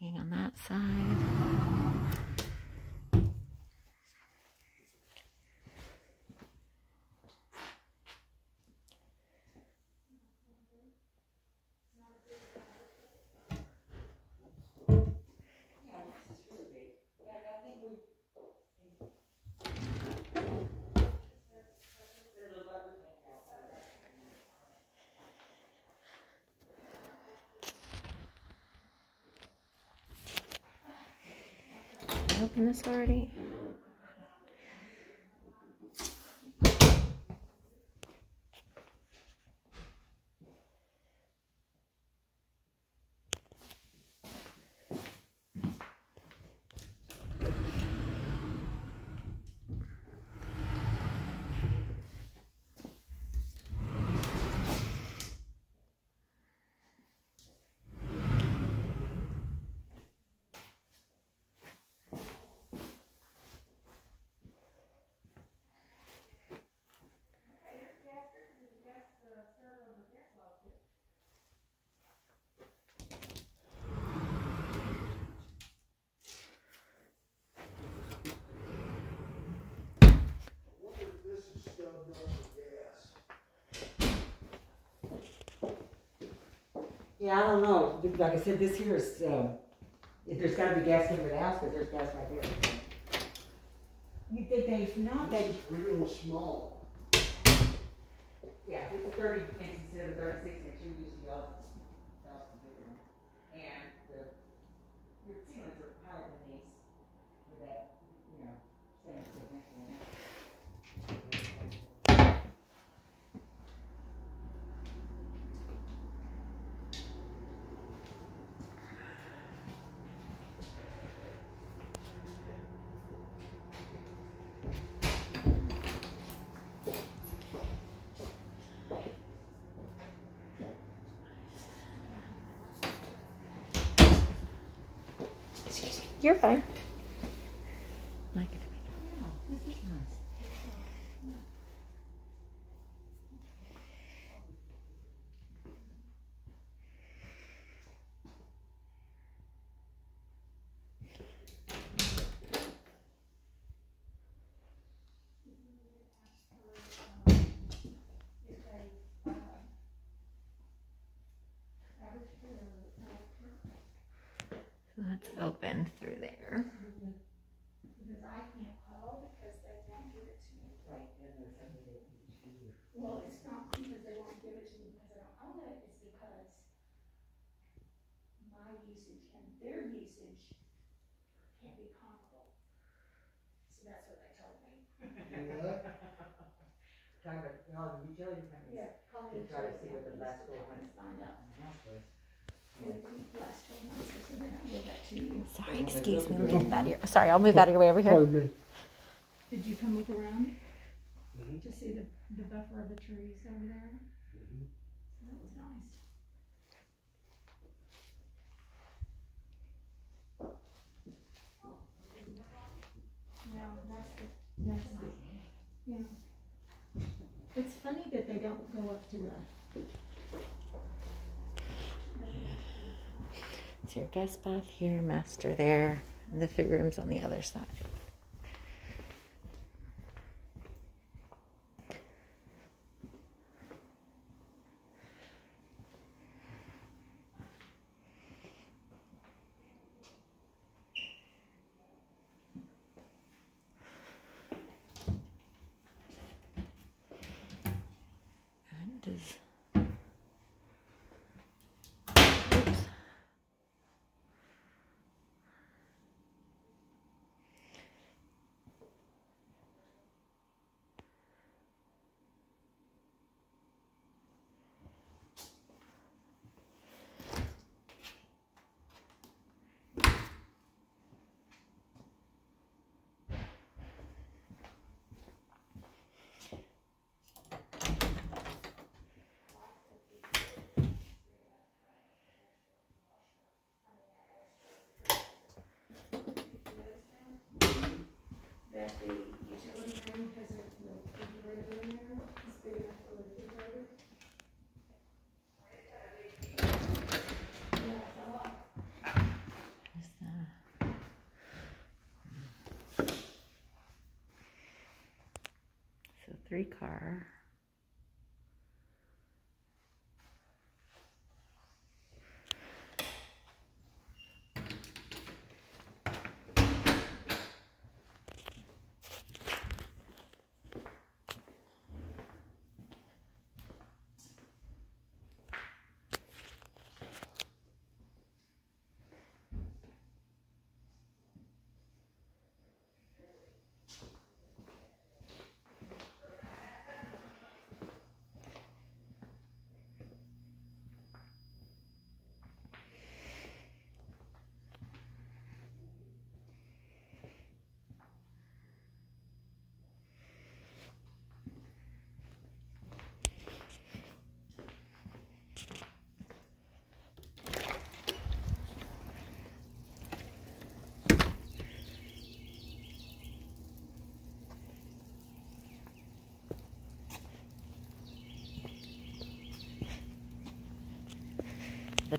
hanging on that side. Open this already? Yeah, I don't know. Like I said, this here is, uh, there's got to be gas in the house because there's gas right there. You think they've not? That's real small. Yeah, it's 30 inches instead of 36 You're fine. Like it. This is nice. So that's open through there. because I can't call because they won't give it to me. Right, and there's something that you can do. Well, it's not because they won't give it to me because I don't own it, it's because my usage and their usage can't be comparable. So that's what they told me. What? Talking about, you the utility companies. call To me try to see what the last I twelve can months. find out. Sorry, excuse me. I'll move out of your, sorry, I'll move out of your way over here. Pardon me. Did you come look around Mhm. to see the, the buffer of the trees over there? Mhm. That was nice. Yeah, that's, the- that's nice, yeah. It's funny that they don't go up to the, your guest bath here, master there, and the food room's on the other side Oops. that the utility room has a little refrigerator in there, it's big enough for a refrigerator. Yeah, I thought. Car.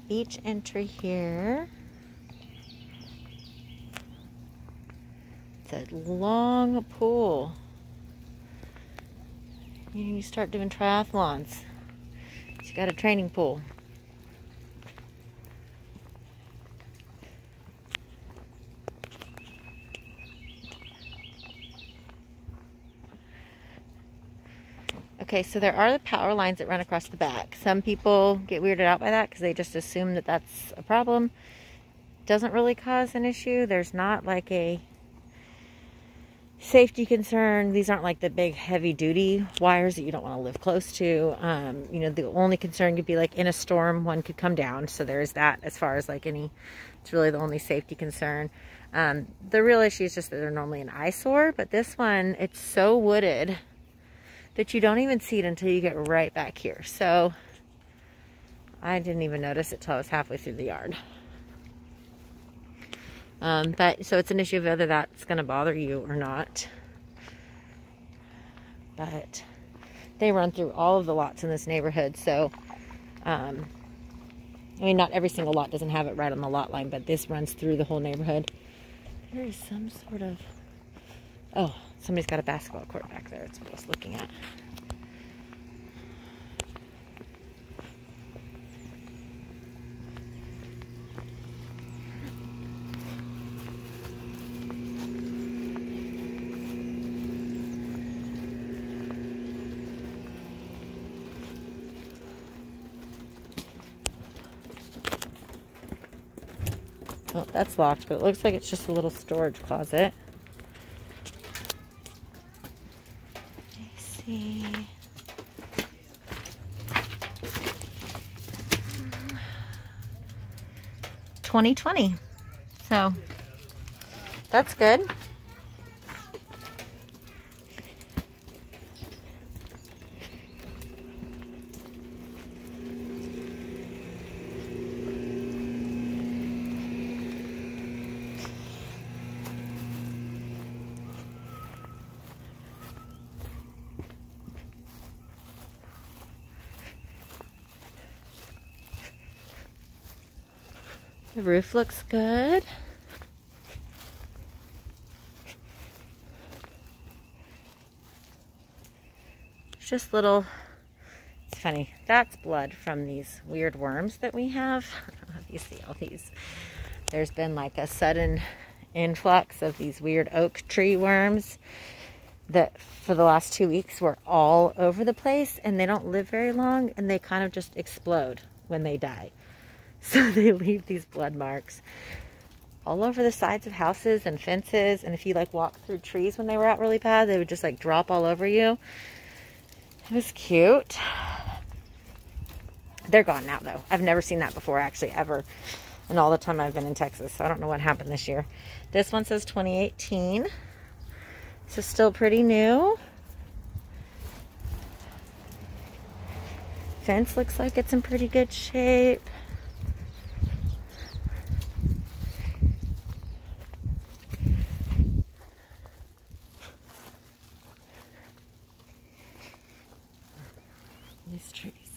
The beach entry here. It's a long pool. You start doing triathlons. You got a training pool. Okay, so there are the power lines that run across the back. Some people get weirded out by that because they just assume that that's a problem. Doesn't really cause an issue. There's not like a safety concern. These aren't like the big heavy duty wires that you don't want to live close to. Um, you know, the only concern could be like in a storm, one could come down. So there's that as far as like any, it's really the only safety concern. Um, the real issue is just that they're normally an eyesore, but this one, it's so wooded that you don't even see it until you get right back here. So I didn't even notice it till I was halfway through the yard. Um, but so it's an issue of whether that's going to bother you or not. But they run through all of the lots in this neighborhood. So, um, I mean, not every single lot doesn't have it right on the lot line, but this runs through the whole neighborhood. There is some sort of, oh, somebody's got a basketball court back there. It's what I was looking at. Oh, that's locked, but it looks like it's just a little storage closet. 2020. So that's good. The roof looks good. It's just little, it's funny, that's blood from these weird worms that we have. you see all these. There's been like a sudden influx of these weird oak tree worms that for the last two weeks were all over the place and they don't live very long and they kind of just explode when they die. So they leave these blood marks all over the sides of houses and fences. And if you like walk through trees when they were out really bad, they would just like drop all over you. It was cute. They're gone now though. I've never seen that before actually ever in all the time I've been in Texas. So I don't know what happened this year. This one says 2018. So still pretty new. Fence looks like it's in pretty good shape. trees.